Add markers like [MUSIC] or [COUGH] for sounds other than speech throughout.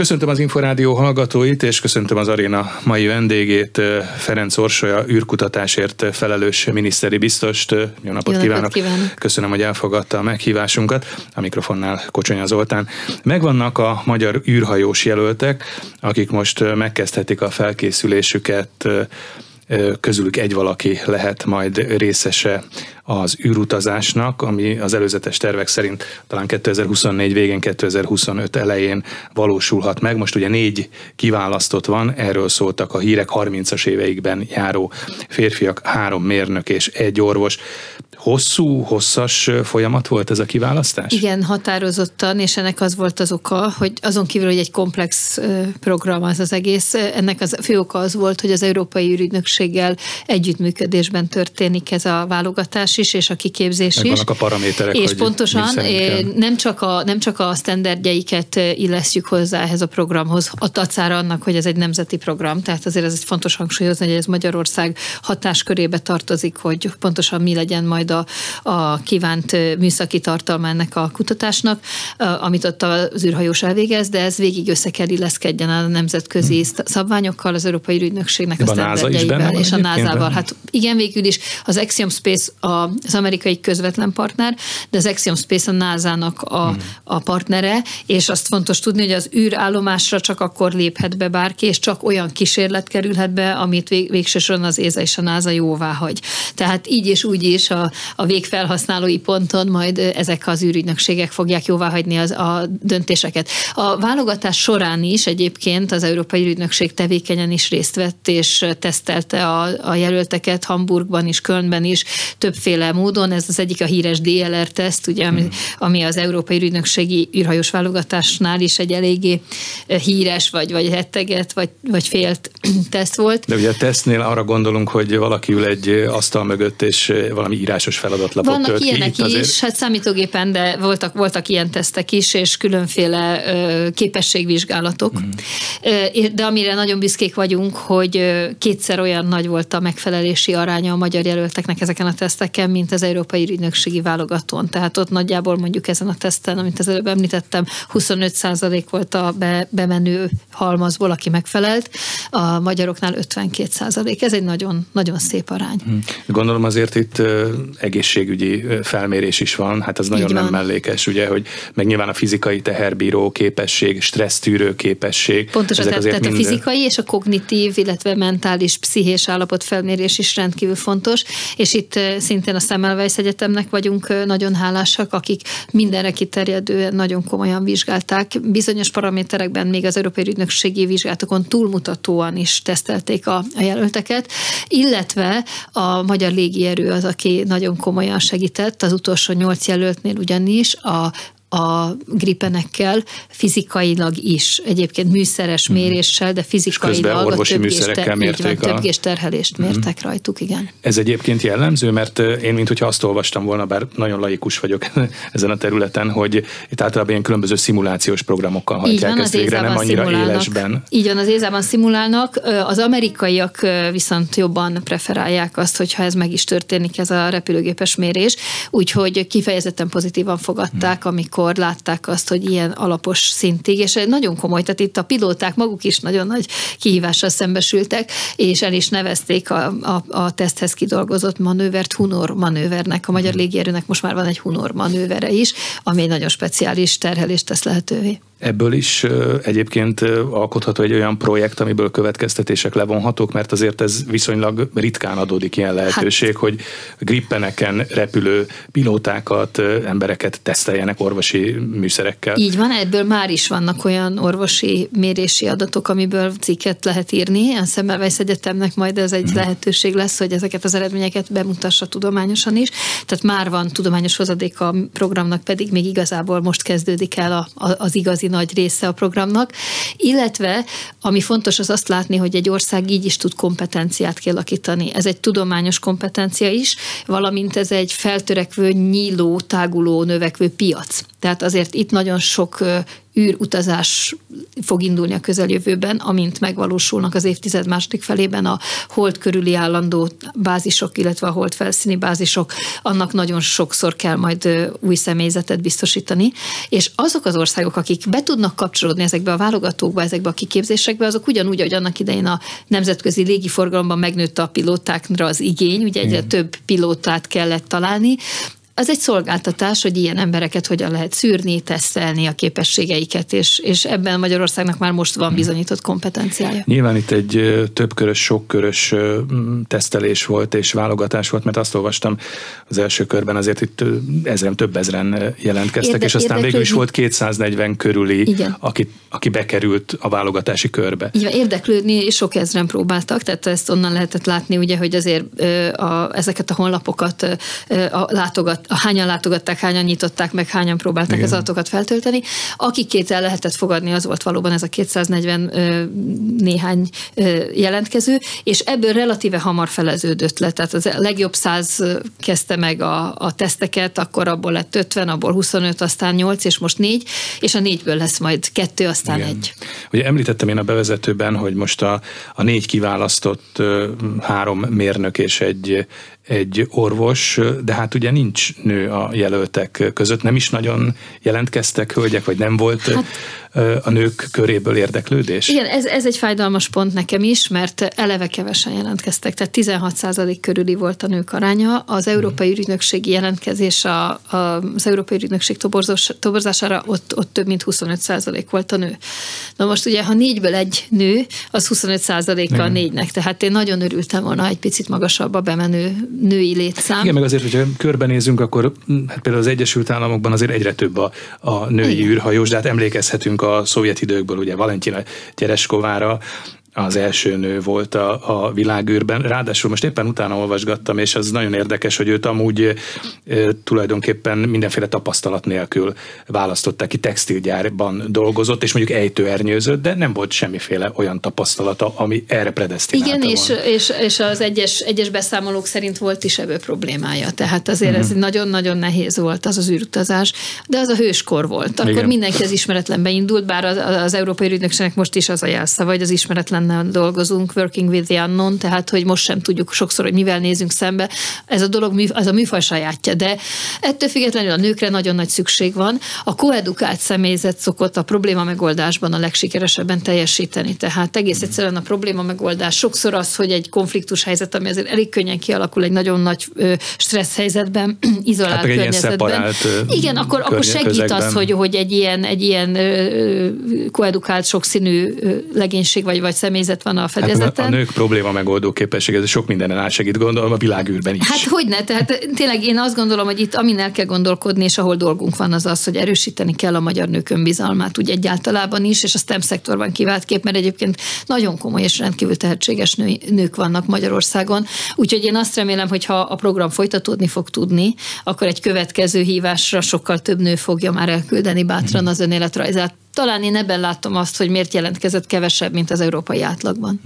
Köszöntöm az Inforádió hallgatóit, és köszöntöm az aréna mai vendégét, Ferenc Orsolya, űrkutatásért felelős miniszteri biztost. Jó napot, Jó napot kívánok. kívánok! Köszönöm, hogy elfogadta a meghívásunkat. A mikrofonnál Kocsonya Zoltán. Megvannak a magyar űrhajós jelöltek, akik most megkezdhetik a felkészülésüket közülük egy valaki lehet majd részese az űrutazásnak, ami az előzetes tervek szerint talán 2024 végén, 2025 elején valósulhat meg. Most ugye négy kiválasztott van, erről szóltak a hírek 30-as éveikben járó férfiak, három mérnök és egy orvos. Hosszú, hosszas folyamat volt ez a kiválasztás? Igen, határozottan, és ennek az volt az oka, hogy azon kívül, hogy egy komplex program az az egész, ennek az fő oka az volt, hogy az Európai űrügynökséggel együttműködésben történik ez a válogatás is, és a kiképzés Meg is. a paraméterek, És pontosan nem csak, a, nem csak a sztenderdjeiket illesztjük hozzá ehhez a programhoz, a tacára annak, hogy ez egy nemzeti program, tehát azért ez fontos hangsúlyozni, hogy ez Magyarország hatáskörébe tartozik, hogy pontosan mi legyen majd a, a kívánt műszaki tartalma ennek a kutatásnak, amit ott az űrhajós elvégez, de ez végig össze kell illeszkedjen a nemzetközi hmm. szabványokkal, az Európai Ügynökségnek a, a sztenderdjeivel és a NASA-val. Hát igen, végül is az Axiom Space az amerikai közvetlen partner, de az Axiom Space a NASA-nak a, hmm. a partnere, és azt fontos tudni, hogy az űrállomásra csak akkor léphet be bárki, és csak olyan kísérlet kerülhet be, amit vég, végsősorban az ÉZA és a NASA jóvá hagy. Tehát így és úgy is a, a végfelhasználói ponton majd ezek az űrügynökségek fogják jóváhagyni az, a döntéseket. A válogatás során is egyébként az Európai Ügynökség tevékenyen is részt vett, és tesztelte a, a jelölteket Hamburgban is, Kölnben is, többféle módon. Ez az egyik a híres DLR teszt, ugye, ami, hmm. ami az Európai Ügynökségi űrhajós válogatásnál is egy eléggé híres, vagy, vagy hetteget, vagy, vagy félt [CLEARS THROAT] teszt volt. De ugye a tesztnél arra gondolunk, hogy valaki ül egy asztal mögött, és valami írásos feladatlapot Vannak tölt ilyenek ki. Azért... is, hát számítógépen, de voltak, voltak ilyen tesztek is, és különféle képességvizsgálatok. Mm. De amire nagyon büszkék vagyunk, hogy kétszer olyan nagy volt a megfelelési aránya a magyar jelölteknek ezeken a teszteken, mint az Európai Ügynökségi válogatón. Tehát ott nagyjából mondjuk ezen a teszten, amit az előbb említettem, 25% volt a be, bemenő halmazból, aki megfelelt, a magyaroknál 52%. Ez egy nagyon, nagyon szép arány. Mm. Gondolom azért itt egészségügyi felmérés is van, hát az nagyon nem mellékes, ugye, hogy meg nyilván a fizikai teherbíró képesség, stressztűrő képesség. Pontosan, tehát, tehát mind... a fizikai és a kognitív, illetve mentális, pszichés állapot felmérés is rendkívül fontos, és itt szintén a Semmelweis Egyetemnek vagyunk nagyon hálásak, akik mindenre kiterjedően nagyon komolyan vizsgálták. Bizonyos paraméterekben még az Európai Ügynökségi vizsgálatokon túlmutatóan is tesztelték a, a jelölteket, illetve a Magyar Légierő az, aki nagyon komolyan segített, az utolsó nyolc jelöltnél ugyanis a a gripenekkel fizikailag is, egyébként műszeres mhm. méréssel, de fizikailag a műszerekkel mérték a... terhelést mhm. mértek uh-huh. rajtuk, igen. Ez egyébként jellemző, mert én, mint hogyha azt olvastam volna, bár nagyon laikus vagyok [LAUGHS] ezen a területen, hogy itt általában ilyen különböző szimulációs programokkal hajtják van, ezt végre, nem annyira szimulálnak. élesben. Így van, az ézában szimulálnak, az amerikaiak viszont jobban preferálják azt, hogyha ez meg is történik, ez a repülőgépes mérés, úgyhogy kifejezetten pozitívan fogadták, hmm. amikor amikor látták azt, hogy ilyen alapos szintig, és nagyon komoly, tehát itt a pilóták maguk is nagyon nagy kihívással szembesültek, és el is nevezték a, a, a teszthez kidolgozott manővert Hunor manővernek. A magyar mhm. légierőnek most már van egy Hunor manővere is, ami egy nagyon speciális terhelést tesz lehetővé. Ebből is egyébként alkotható egy olyan projekt, amiből következtetések levonhatók, mert azért ez viszonylag ritkán adódik ilyen lehetőség, hát. hogy grippeneken repülő pilótákat, embereket teszteljenek orvosi műszerekkel. Így van, ebből már is vannak olyan orvosi mérési adatok, amiből cikket lehet írni. A Szemmelweis Egyetemnek majd ez egy hmm. lehetőség lesz, hogy ezeket az eredményeket bemutassa tudományosan is. Tehát már van tudományos hozadék a programnak, pedig még igazából most kezdődik el a, a, az igazi nagy része a programnak, illetve ami fontos az azt látni, hogy egy ország így is tud kompetenciát kialakítani. Ez egy tudományos kompetencia is, valamint ez egy feltörekvő, nyíló, táguló, növekvő piac. Tehát azért itt nagyon sok űrutazás fog indulni a közeljövőben, amint megvalósulnak az évtized második felében a hold körüli állandó bázisok, illetve a hold felszíni bázisok, annak nagyon sokszor kell majd új személyzetet biztosítani, és azok az országok, akik be tudnak kapcsolódni ezekbe a válogatókba, ezekbe a kiképzésekbe, azok ugyanúgy, ahogy annak idején a nemzetközi légiforgalomban megnőtt a pilótákra az igény, ugye egyre Igen. több pilótát kellett találni, az egy szolgáltatás, hogy ilyen embereket hogyan lehet szűrni, tesztelni a képességeiket, és, és ebben Magyarországnak már most van bizonyított kompetenciája. Nyilván itt egy többkörös, sokkörös tesztelés volt és válogatás volt, mert azt olvastam az első körben azért itt ezren, több ezren jelentkeztek, Érde, és aztán végül is volt 240 körüli, Igen. aki, aki bekerült a válogatási körbe. Igen, érdeklődni sok ezren próbáltak, tehát ezt onnan lehetett látni, ugye, hogy azért a, ezeket a honlapokat a látogat, hányan látogatták, hányan nyitották meg, hányan próbálták Igen. az adatokat feltölteni. Akikét el lehetett fogadni, az volt valóban ez a 240 ö, néhány ö, jelentkező, és ebből relatíve hamar feleződött le. Tehát az legjobb száz kezdte meg a, a teszteket, akkor abból lett 50, abból 25, aztán 8, és most 4, és a négyből lesz majd kettő, aztán Igen. egy. Ugye említettem én a bevezetőben, hogy most a, a négy kiválasztott három mérnök és egy, egy orvos, de hát ugye nincs nő a jelöltek között, nem is nagyon jelentkeztek hölgyek, vagy nem volt hát, a nők köréből érdeklődés? Igen, ez, ez egy fájdalmas pont nekem is, mert eleve kevesen jelentkeztek, tehát 16% körüli volt a nők aránya. Az Európai hmm. Ügynökségi jelentkezés a, a, az Európai Ügynökség toborzós, toborzására ott, ott több mint 25% volt a nő. Na most ugye, ha négyből egy nő, az 25%-a a négynek, tehát én nagyon örültem volna egy picit magasabb a bemenő női létszám. Igen, meg azért, hogyha körbenézünk, akkor hát például az Egyesült Államokban azért egyre több a, a női Igen. űrhajós, de hát emlékezhetünk a szovjet időkből, ugye Valentina Gyereskovára, az első nő volt a, a világűrben. Ráadásul most éppen utána olvasgattam, és az nagyon érdekes, hogy őt amúgy e, tulajdonképpen mindenféle tapasztalat nélkül választották ki, textilgyárban dolgozott, és mondjuk ejtőernyőzött, de nem volt semmiféle olyan tapasztalata, ami erre predestinálta Igen, és, és, és az egyes, egyes beszámolók szerint volt is ebből problémája. Tehát azért uh-huh. ez mhm. nagyon-nagyon nehéz volt az az űrutazás, de az a hőskor volt. Akkor Igen. mindenki az ismeretlenbe indult, bár az, az Európai Ügynökségnek most is az a jelszava, hogy az ismeretlen ismeretlennel dolgozunk, working with the unknown, tehát hogy most sem tudjuk sokszor, hogy mivel nézünk szembe. Ez a dolog, az a műfaj sajátja, de ettől függetlenül a nőkre nagyon nagy szükség van. A koedukált személyzet szokott a probléma megoldásban a legsikeresebben teljesíteni. Tehát egész egyszerűen a probléma megoldás sokszor az, hogy egy konfliktus helyzet, ami azért elég könnyen kialakul egy nagyon nagy stressz helyzetben, [CLEARS THROAT] izolált hát környezetben. Igen, akkor, akkor segít közegben. az, hogy, hogy egy ilyen, egy ilyen koedukált, sokszínű legénység vagy, vagy személyzet van a fedezeten. Hát a nők probléma megoldó képessége, ez sok mindenen átsegít, gondolom a világűrben is. Hát hogy ne, tehát tényleg én azt gondolom, hogy itt amin el kell gondolkodni, és ahol dolgunk van, az az, hogy erősíteni kell a magyar nők önbizalmát úgy egyáltalában is, és a STEM szektorban kivált kép, mert egyébként nagyon komoly és rendkívül tehetséges nő, nők vannak Magyarországon. Úgyhogy én azt remélem, hogy ha a program folytatódni fog tudni, akkor egy következő hívásra sokkal több nő fogja már elküldeni bátran az önéletrajzát talán én ebben látom azt, hogy miért jelentkezett kevesebb, mint az európai átlagban.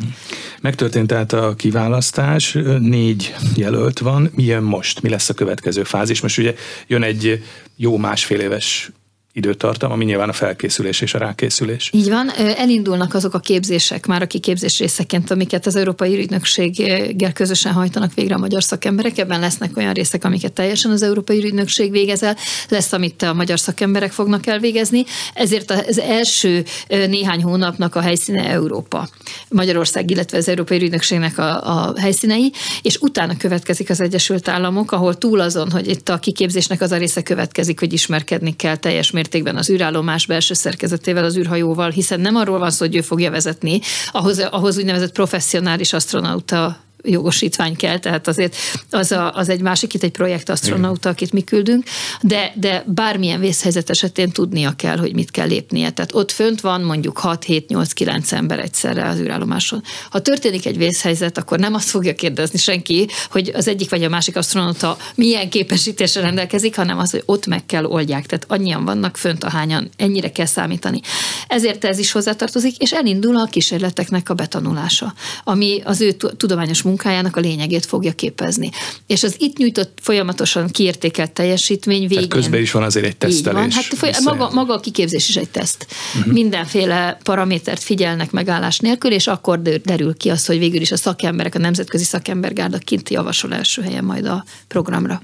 Megtörtént tehát a kiválasztás, négy jelölt van. Mi jön most? Mi lesz a következő fázis? Most ugye jön egy jó másfél éves időtartam, ami nyilván a felkészülés és a rákészülés. Így van, elindulnak azok a képzések már a kiképzés részeként, amiket az Európai Ügynökséggel közösen hajtanak végre a magyar szakemberek. Ebben lesznek olyan részek, amiket teljesen az Európai Ügynökség végezel, lesz, amit a magyar szakemberek fognak elvégezni. Ezért az első néhány hónapnak a helyszíne Európa. Magyarország, illetve az Európai Ügynökségnek a, a helyszínei, és utána következik az Egyesült Államok, ahol túl azon, hogy itt a kiképzésnek az a része következik, hogy ismerkedni kell teljes mértékben mértékben az űrállomás belső szerkezetével, az űrhajóval, hiszen nem arról van szó, hogy ő fogja vezetni, ahhoz, ahhoz úgynevezett professzionális astronauta jogosítvány kell, tehát azért az, a, az egy másik, itt egy projektastronauta, akit mi küldünk, de, de bármilyen vészhelyzet esetén tudnia kell, hogy mit kell lépnie. Tehát ott fönt van mondjuk 6-7-8-9 ember egyszerre az űrállomáson. Ha történik egy vészhelyzet, akkor nem azt fogja kérdezni senki, hogy az egyik vagy a másik astronauta milyen képesítésre rendelkezik, hanem az, hogy ott meg kell oldják. Tehát annyian vannak fönt, ahányan ennyire kell számítani. Ezért ez is hozzátartozik, és elindul a kísérleteknek a betanulása, ami az ő tudományos munkájának a lényegét fogja képezni. És az itt nyújtott folyamatosan kiértékelt teljesítmény végén... Tehát közben is van azért egy tesztelés. Van. Hát foly- maga, maga a kiképzés is egy teszt. Uh-huh. Mindenféle paramétert figyelnek megállás nélkül, és akkor derül ki az, hogy végül is a szakemberek, a nemzetközi szakembergárda kint javasol első helyen majd a programra.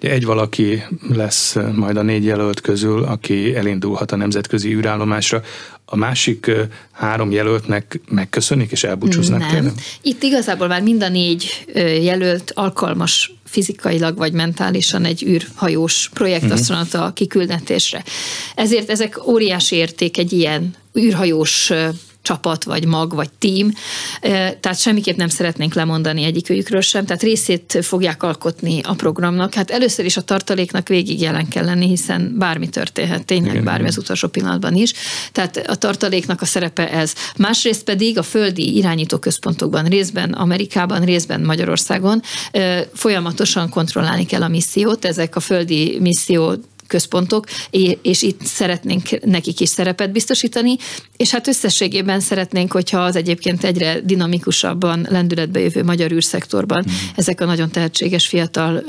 Egy valaki lesz majd a négy jelölt közül, aki elindulhat a nemzetközi űrállomásra. A másik három jelöltnek megköszönik és elbúcsúznak Nem. Tőle? Itt igazából már mind a négy jelölt alkalmas fizikailag vagy mentálisan egy űrhajós projektasztronauta uh-huh. kiküldetésre. Ezért ezek óriási érték egy ilyen űrhajós csapat, vagy mag, vagy tím, tehát semmiképp nem szeretnénk lemondani egyikőjükről sem, tehát részét fogják alkotni a programnak. Hát először is a tartaléknak végig jelen kell lenni, hiszen bármi történhet, tényleg Igen, bármi az utolsó pillanatban is. Tehát a tartaléknak a szerepe ez. Másrészt pedig a földi irányító központokban, részben Amerikában, részben Magyarországon folyamatosan kontrollálni kell a missziót. Ezek a földi misszió központok, és itt szeretnénk nekik is szerepet biztosítani, és hát összességében szeretnénk, hogyha az egyébként egyre dinamikusabban lendületbe jövő magyar űrszektorban mm. ezek a nagyon tehetséges fiatal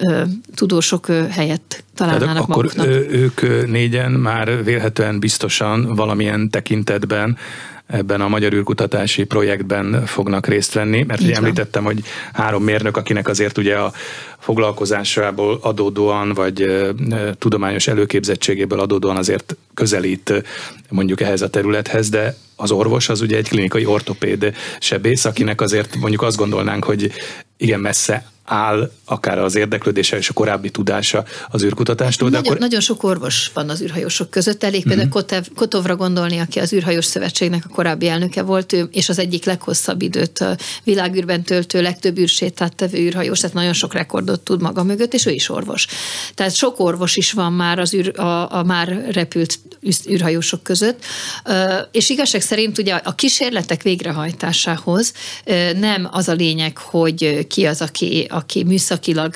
tudósok helyet találnának Tehát akkor maguknak. ők négyen már vélhetően biztosan valamilyen tekintetben ebben a magyar űrkutatási projektben fognak részt venni, mert ugye említettem, hogy három mérnök, akinek azért ugye a foglalkozásából adódóan, vagy tudományos előképzettségéből adódóan azért közelít mondjuk ehhez a területhez, de az orvos az ugye egy klinikai ortopéd sebész, akinek azért mondjuk azt gondolnánk, hogy igen messze áll akár az érdeklődése és a korábbi tudása az űrkutatástól. De nagyon, akkor... nagyon sok orvos van az űrhajósok között, elég például uh-huh. Kotev, Kotovra gondolni, aki az űrhajós szövetségnek a korábbi elnöke volt, ő, és az egyik leghosszabb időt a világűrben töltő, legtöbb űrsétát tevő űrhajós, tehát nagyon sok rekordot tud maga mögött, és ő is orvos. Tehát sok orvos is van már az űr, a, a már repült űrhajósok között, és igazság szerint ugye a kísérletek végrehajtásához nem az a lényeg, hogy ki az, aki, aki műszakilag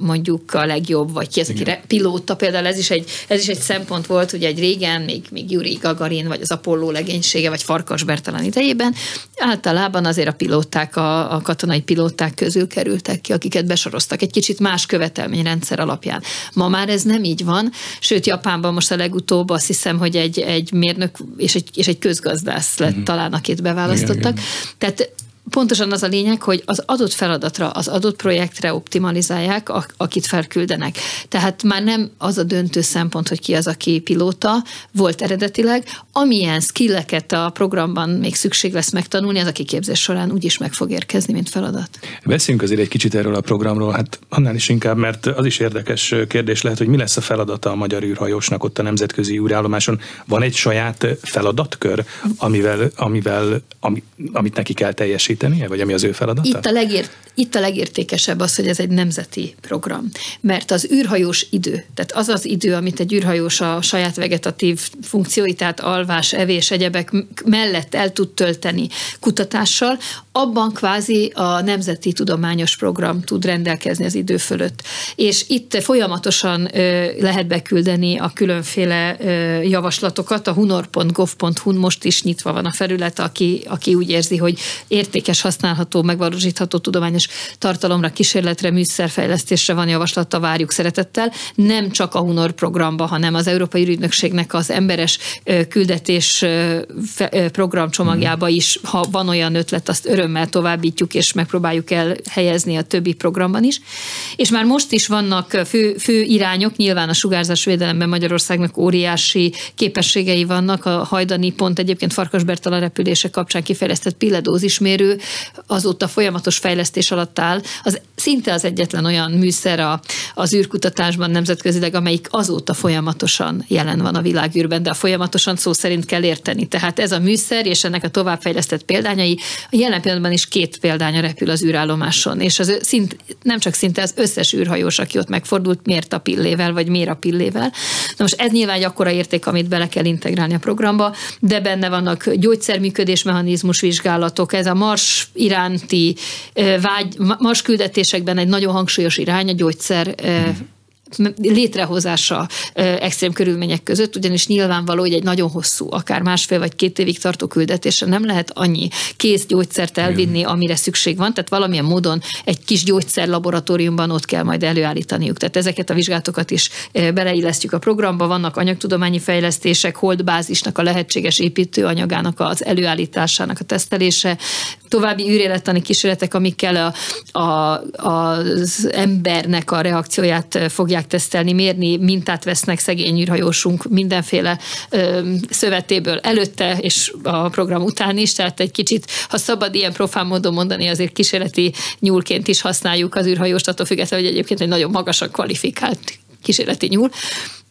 mondjuk a legjobb, vagy ki az, aki pilóta, például ez is, egy, ez is egy szempont volt, hogy egy régen, még, még Yuri Gagarin, vagy az Apollo legénysége, vagy Farkas Bertalan idejében, általában azért a pilóták, a, a katonai pilóták közül kerültek ki, akiket besoroztak egy kicsit más követelményrendszer alapján. Ma már ez nem így van, sőt Japánban most a legutóbb azt hiszem, hogy egy, egy mérnök és egy, és egy közgazdász lett uh-huh. talán, akit beválasztottak. Igen, igen. Tehát pontosan az a lényeg, hogy az adott feladatra, az adott projektre optimalizálják, akit felküldenek. Tehát már nem az a döntő szempont, hogy ki az, aki pilóta, volt eredetileg. Amilyen skilleket a programban még szükség lesz megtanulni, az a kiképzés során úgyis meg fog érkezni, mint feladat. Beszéljünk azért egy kicsit erről a programról, hát annál is inkább, mert az is érdekes kérdés lehet, hogy mi lesz a feladata a magyar űrhajósnak ott a nemzetközi űrállomáson. Van egy saját feladatkör, amivel, amivel ami, amit neki kell teljesíteni? Teljesítenie, vagy ami az ő feladata? Itt a, legért, itt a legértékesebb az, hogy ez egy nemzeti program. Mert az űrhajós idő, tehát az az idő, amit egy űrhajós a saját vegetatív funkcióit, tehát alvás, evés, egyebek mellett el tud tölteni kutatással, abban kvázi a nemzeti tudományos program tud rendelkezni az idő fölött. És itt folyamatosan lehet beküldeni a különféle javaslatokat. A hunor.gov.hu most is nyitva van a felület, aki, aki úgy érzi, hogy értékes, használható, megvalósítható tudományos tartalomra, kísérletre, műszerfejlesztésre van javaslata, várjuk szeretettel. Nem csak a Hunor programba, hanem az Európai Ügynökségnek az emberes küldetés programcsomagjába is, ha van olyan ötlet, azt örömmel továbbítjuk, és megpróbáljuk elhelyezni a többi programban is. És már most is vannak fő, fő irányok, nyilván a sugárzásvédelemben Magyarországnak óriási képességei vannak, a hajdani pont egyébként Farkas Bertala repülése kapcsán kifejlesztett pilledózismérő azóta folyamatos fejlesztés alatt áll. Az szinte az egyetlen olyan műszer a, az űrkutatásban nemzetközileg, amelyik azóta folyamatosan jelen van a világűrben, de a folyamatosan szó szerint kell érteni. Tehát ez a műszer és ennek a továbbfejlesztett példányai jelen pillanatban is két példánya repül az űrállomáson, és az szint, nem csak szinte az összes űrhajós, aki ott megfordult, miért a pillével, vagy miért a pillével. Na most ez nyilván egy akkora érték, amit bele kell integrálni a programba, de benne vannak gyógyszerműködés mechanizmus vizsgálatok, ez a Mars iránti vágy, Mars küldetésekben egy nagyon hangsúlyos irány a gyógyszer létrehozása extrém körülmények között, ugyanis nyilvánvaló, hogy egy nagyon hosszú, akár másfél vagy két évig tartó küldetésre nem lehet annyi kész gyógyszert elvinni, amire szükség van, tehát valamilyen módon egy kis gyógyszer laboratóriumban ott kell majd előállítaniuk. Tehát ezeket a vizsgálatokat is beleillesztjük a programba, vannak anyagtudományi fejlesztések, holdbázisnak a lehetséges építőanyagának az előállításának a tesztelése, további űrélettani kísérletek, amikkel a, a, az embernek a reakcióját fogják tesztelni, mérni, mintát vesznek szegény űrhajósunk mindenféle ö, szövetéből előtte és a program után is, tehát egy kicsit, ha szabad ilyen profán módon mondani, azért kísérleti nyúlként is használjuk az űrhajóst, attól függetlenül, hogy egyébként egy nagyon magasan kvalifikált kísérleti nyúl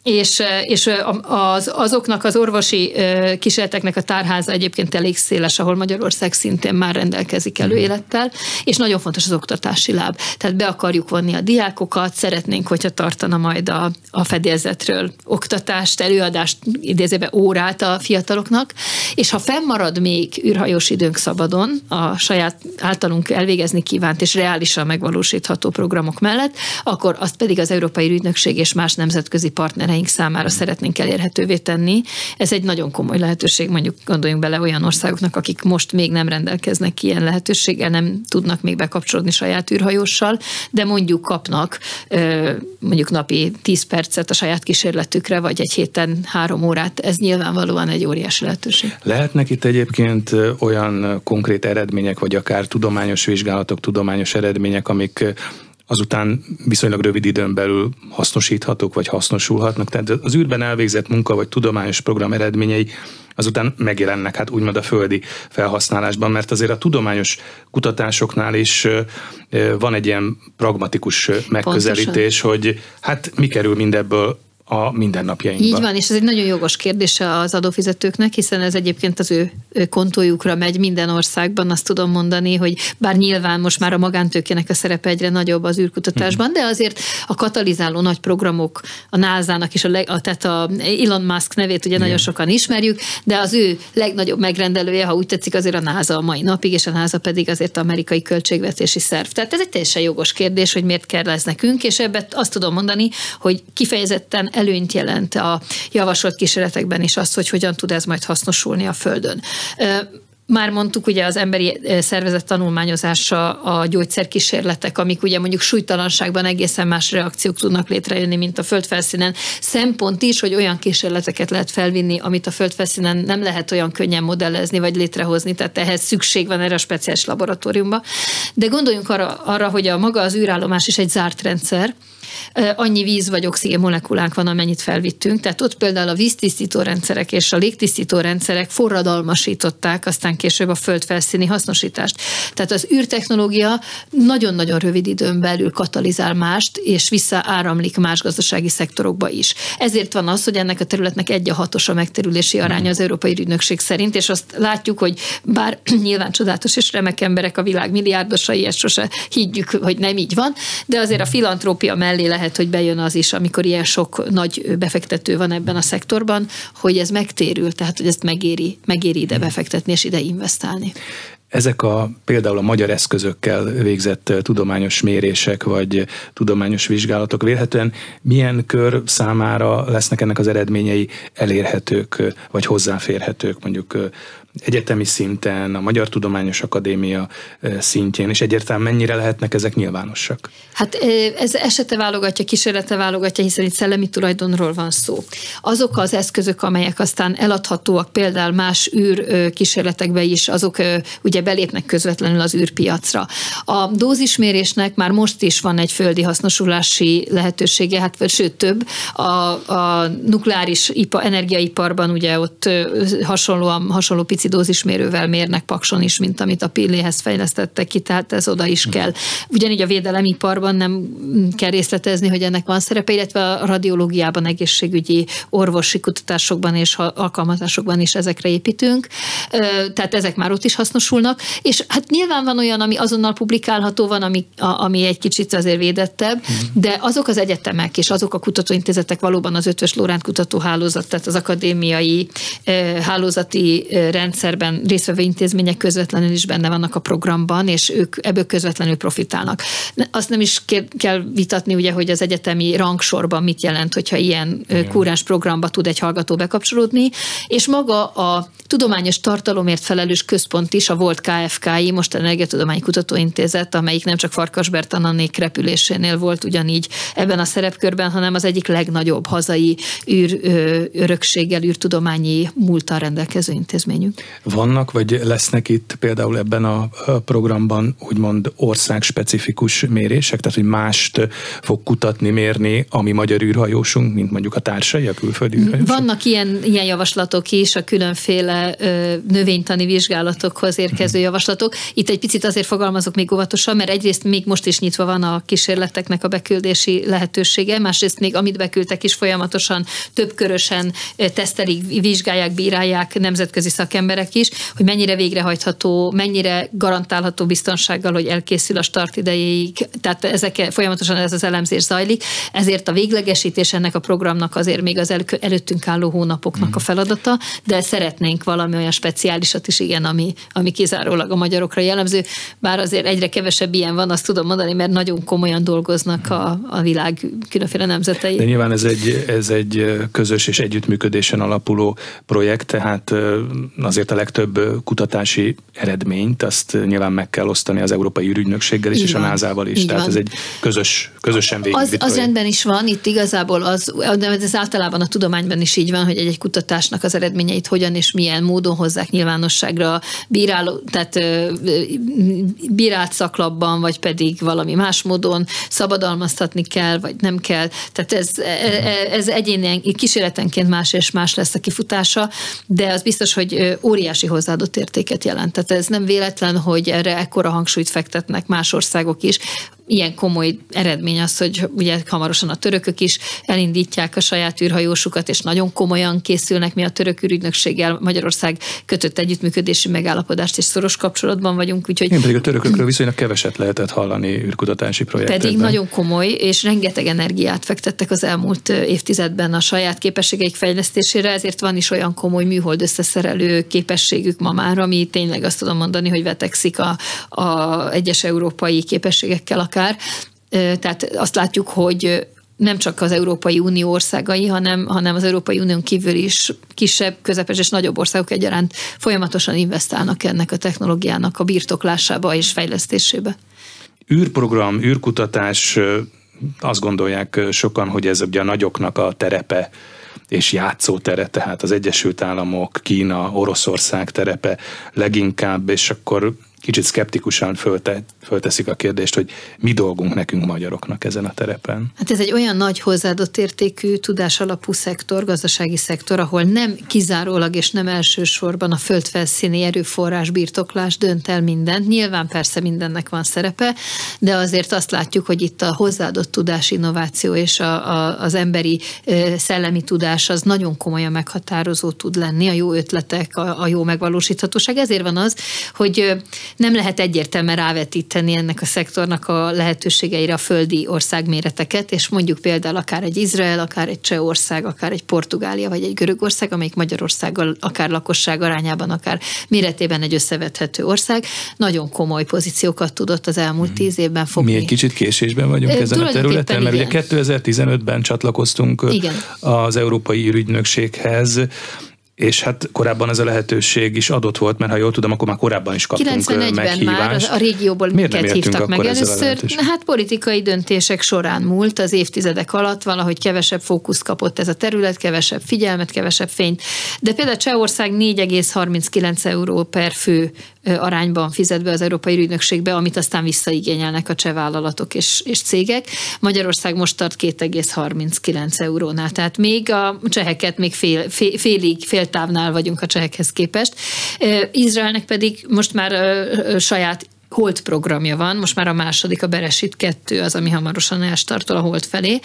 és, és az, azoknak az orvosi kísérleteknek a tárháza egyébként elég széles, ahol Magyarország szintén már rendelkezik mhm. előélettel, és nagyon fontos az oktatási láb. Tehát be akarjuk vonni a diákokat, szeretnénk, hogyha tartana majd a, a fedélzetről oktatást, előadást, idézőbe órát a fiataloknak, és ha fennmarad még űrhajós időnk szabadon, a saját általunk elvégezni kívánt és reálisan megvalósítható programok mellett, akkor azt pedig az Európai Ügynökség és más nemzetközi partner partnereink számára szeretnénk elérhetővé tenni. Ez egy nagyon komoly lehetőség, mondjuk gondoljunk bele olyan országoknak, akik most még nem rendelkeznek ilyen lehetőséggel, nem tudnak még bekapcsolódni saját űrhajóssal, de mondjuk kapnak mondjuk napi 10 percet a saját kísérletükre, vagy egy héten három órát. Ez nyilvánvalóan egy óriási lehetőség. Lehetnek itt egyébként olyan konkrét eredmények, vagy akár tudományos vizsgálatok, tudományos eredmények, amik azután viszonylag rövid időn belül hasznosíthatók, vagy hasznosulhatnak. Tehát az űrben elvégzett munka, vagy tudományos program eredményei azután megjelennek hát úgymond a földi felhasználásban, mert azért a tudományos kutatásoknál is van egy ilyen pragmatikus megközelítés, Pontosan. hogy hát mi kerül mindebből a mindennapjainkban. Így van, és ez egy nagyon jogos kérdése az adófizetőknek, hiszen ez egyébként az ő kontójukra megy minden országban, azt tudom mondani, hogy bár nyilván most már a magántőkének a szerepe egyre nagyobb az űrkutatásban, de azért a katalizáló nagy programok, a NASA-nak is, a, leg, a tehát a Elon Musk nevét ugye Igen. nagyon sokan ismerjük, de az ő legnagyobb megrendelője, ha úgy tetszik, azért a NASA a mai napig, és a NASA pedig azért amerikai költségvetési szerv. Tehát ez egy teljesen jogos kérdés, hogy miért kell ez nekünk, és ebben azt tudom mondani, hogy kifejezetten előnyt jelent a javasolt kísérletekben is az, hogy hogyan tud ez majd hasznosulni a Földön. Már mondtuk ugye az emberi szervezet tanulmányozása, a gyógyszerkísérletek, amik ugye mondjuk súlytalanságban egészen más reakciók tudnak létrejönni, mint a földfelszínen. Szempont is, hogy olyan kísérleteket lehet felvinni, amit a földfelszínen nem lehet olyan könnyen modellezni vagy létrehozni, tehát ehhez szükség van erre a speciális laboratóriumba. De gondoljunk arra, arra hogy a maga az űrállomás is egy zárt rendszer, annyi víz vagy oxigén molekulánk van, amennyit felvittünk. Tehát ott például a víztisztító rendszerek és a légtisztító rendszerek forradalmasították aztán később a földfelszíni hasznosítást. Tehát az űrtechnológia nagyon-nagyon rövid időn belül katalizál mást, és visszaáramlik más gazdasági szektorokba is. Ezért van az, hogy ennek a területnek egy a hatos a megterülési aránya az Európai Ügynökség szerint, és azt látjuk, hogy bár [CLEARS THROAT] nyilván csodálatos és remek emberek a világ milliárdosai, ezt sose higgyük, hogy nem így van, de azért a filantrópia mellé lehet, hogy bejön az is, amikor ilyen sok nagy befektető van ebben a szektorban, hogy ez megtérül, tehát hogy ezt megéri, megéri ide befektetni és ide investálni. Ezek a például a magyar eszközökkel végzett tudományos mérések vagy tudományos vizsgálatok vélhetően milyen kör számára lesznek ennek az eredményei elérhetők vagy hozzáférhetők mondjuk egyetemi szinten, a Magyar Tudományos Akadémia szintjén, és egyértelműen mennyire lehetnek ezek nyilvánosak? Hát ez esete válogatja, kísérlete válogatja, hiszen itt szellemi tulajdonról van szó. Azok az eszközök, amelyek aztán eladhatóak például más űr kísérletekbe is, azok ugye belépnek közvetlenül az űrpiacra. A dózismérésnek már most is van egy földi hasznosulási lehetősége, hát sőt több. A, a nukleáris ipa, energiaiparban ugye ott hasonlóan, hasonló pici dózismérővel mérnek pakson is, mint amit a pilléhez fejlesztettek ki, tehát ez oda is kell. Ugyanígy a védelemiparban nem kell részletezni, hogy ennek van szerepe, illetve a radiológiában, egészségügyi, orvosi kutatásokban és alkalmazásokban is ezekre építünk. Tehát ezek már ott is hasznosulnak, és hát nyilván van olyan, ami azonnal publikálható, van, ami, a, ami egy kicsit azért védettebb, de azok az egyetemek és azok a kutatóintézetek valóban az ötös Lórán kutatóhálózat, tehát az akadémiai hálózati eh, rendszerben résztvevő intézmények közvetlenül is benne vannak a programban, és ők ebből közvetlenül profitálnak. Azt nem is kell vitatni, ugye, hogy az egyetemi rangsorban mit jelent, hogyha ilyen Igen. kúrás programba tud egy hallgató bekapcsolódni, és maga a tudományos tartalomért felelős központ is, a volt KFKI, most a Energiatudományi Kutatóintézet, amelyik nem csak Farkas Bertananék repülésénél volt ugyanígy ebben a szerepkörben, hanem az egyik legnagyobb hazai űr, örökséggel, űrtudományi múltal rendelkező intézményünk. Vannak, vagy lesznek itt például ebben a programban úgymond országspecifikus mérések, tehát hogy mást fog kutatni, mérni a mi magyar űrhajósunk, mint mondjuk a társai, a külföldi űrhajósunk? Vannak ilyen, ilyen javaslatok is, a különféle ö, növénytani vizsgálatokhoz érkező uh-huh. javaslatok. Itt egy picit azért fogalmazok még óvatosan, mert egyrészt még most is nyitva van a kísérleteknek a beküldési lehetősége, másrészt még amit beküldtek is folyamatosan többkörösen tesztelik, vizsgálják, bírálják nemzetközi szakemberek is, hogy mennyire végrehajtható, mennyire garantálható biztonsággal, hogy elkészül a start idejéig, tehát ezek folyamatosan ez az elemzés zajlik, ezért a véglegesítés ennek a programnak azért még az előttünk álló hónapoknak a mm. feladata, de szeretnénk valami olyan speciálisat is, igen, ami, ami kizárólag a magyarokra jellemző, bár azért egyre kevesebb ilyen van, azt tudom mondani, mert nagyon komolyan dolgoznak a, a világ különféle nemzetei. De nyilván ez egy, ez egy közös és együttműködésen alapuló projekt, tehát azért a legtöbb kutatási eredményt azt nyilván meg kell osztani az Európai Ürügynökséggel is, Így és van. a NASA-val is. Így tehát van. ez egy közös, közösen végig. Az, az rendben is van, itt igazából az, de ez általában a tudományban is így van, hogy egy-egy kutatásnak az eredményeit hogyan és milyen módon hozzák nyilvánosságra bíráló, tehát bírált szaklapban, vagy pedig valami más módon szabadalmaztatni kell, vagy nem kell. Tehát ez, e, e, ez egyénen, kísérletenként más és más lesz a kifutása, de az biztos, hogy óriási hozzáadott értéket jelent. Tehát ez nem véletlen, hogy erre ekkora hangsúlyt fektetnek más országok is ilyen komoly eredmény az, hogy ugye hamarosan a törökök is elindítják a saját űrhajósukat, és nagyon komolyan készülnek. Mi a török űrügynökséggel Magyarország kötött együttműködési megállapodást, és szoros kapcsolatban vagyunk. Úgyhogy... Én pedig a törökökről viszonylag keveset lehetett hallani űrkutatási projektekben. Pedig nagyon komoly, és rengeteg energiát fektettek az elmúlt évtizedben a saját képességeik fejlesztésére, ezért van is olyan komoly műhold összeszerelő képességük ma már, ami tényleg azt tudom mondani, hogy vetekszik a, a egyes európai képességekkel akár akár. Tehát azt látjuk, hogy nem csak az Európai Unió országai, hanem, hanem az Európai Unión kívül is kisebb, közepes és nagyobb országok egyaránt folyamatosan investálnak ennek a technológiának a birtoklásába és fejlesztésébe. űrprogram, űrkutatás, azt gondolják sokan, hogy ez ugye a nagyoknak a terepe, és játszótere, tehát az Egyesült Államok, Kína, Oroszország terepe leginkább, és akkor kicsit szkeptikusan fölte, fölteszik a kérdést, hogy mi dolgunk nekünk magyaroknak ezen a terepen. Hát ez egy olyan nagy hozzáadott értékű tudás alapú szektor, gazdasági szektor, ahol nem kizárólag és nem elsősorban a földfelszíni erőforrás birtoklás dönt el mindent. Nyilván persze mindennek van szerepe, de azért azt látjuk, hogy itt a hozzáadott tudás, innováció és a, a, az emberi szellemi tudás az nagyon komolyan meghatározó tud lenni, a jó ötletek, a, a jó megvalósíthatóság. Ezért van az, hogy nem lehet egyértelműen rávetíteni ennek a szektornak a lehetőségeire a földi országméreteket, és mondjuk például akár egy Izrael, akár egy Csehország, akár egy Portugália, vagy egy Görögország, amelyik Magyarországgal akár lakosság arányában, akár méretében egy összevethető ország, nagyon komoly pozíciókat tudott az elmúlt hmm. tíz évben fogni. Mi egy kicsit késésben vagyunk ezen a területen, mert igen. ugye 2015-ben csatlakoztunk igen. az Európai Ürügynökséghez, és hát korábban ez a lehetőség is adott volt, mert ha jól tudom, akkor már korábban is kaptunk 91-ben már a régióból Miért minket hívtak meg először. Hát politikai döntések során múlt az évtizedek alatt, valahogy kevesebb fókusz kapott ez a terület, kevesebb figyelmet, kevesebb fényt. De például Csehország 4,39 euró per fő arányban fizet be az Európai Ügynökségbe, amit aztán visszaigényelnek a cseh vállalatok és, és cégek. Magyarország most tart 2,39 eurónál, tehát még a cseheket még fél, fél, félig, féltávnál vagyunk a csehekhez képest. Izraelnek pedig most már saját Hold programja van, most már a második, a Beresit 2 az, ami hamarosan elstartol a Hold felé.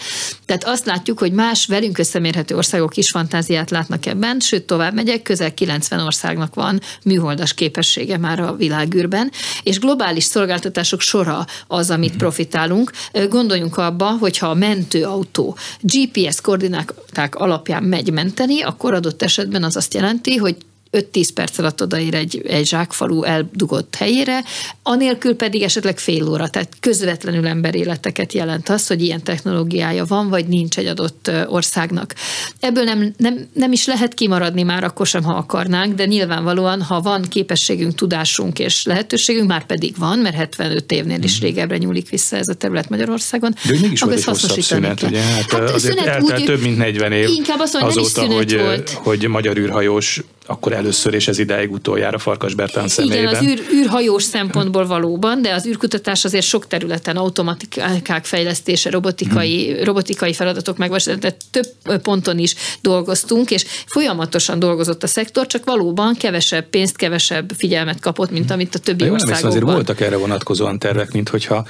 Tehát azt látjuk, hogy más velünk összemérhető országok is fantáziát látnak ebben, sőt tovább megyek, közel 90 országnak van műholdas képessége már a világűrben, és globális szolgáltatások sora az, amit profitálunk. Gondoljunk abba, hogyha a mentőautó GPS koordináták alapján megy menteni, akkor adott esetben az azt jelenti, hogy 5-10 perc alatt odaér egy, egy zsákfalu eldugott helyére, anélkül pedig esetleg fél óra, tehát közvetlenül emberéleteket jelent az, hogy ilyen technológiája van, vagy nincs egy adott országnak. Ebből nem, nem, nem is lehet kimaradni már akkor sem, ha akarnánk, de nyilvánvalóan, ha van képességünk, tudásunk és lehetőségünk, már pedig van, mert 75 évnél is mhm. régebbre nyúlik vissza ez a terület Magyarországon. De mégis volt egy hosszabb szünet, ugye? Hát, hát azért eltelt több mint 40 év inkább azt mondom, azóta, hogy, volt. hogy magyar űrhajós akkor először és ez idáig utoljára Farkas Bertán személyben. Igen, az űr, űrhajós szempontból valóban, de az űrkutatás azért sok területen automatikák fejlesztése, robotikai, hmm. robotikai feladatok megvalósítása, több ponton is dolgoztunk, és folyamatosan dolgozott a szektor, csak valóban kevesebb pénzt, kevesebb figyelmet kapott, mint amit a többi országokban. Azért voltak erre vonatkozóan tervek, mint hogyha